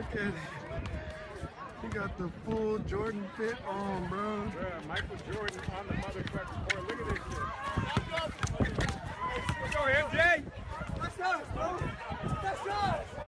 Look at it. He got the full Jordan fit on, bro. Bruh, Michael Jordan on the motherfucking court. Look at this shit. Go, MJ.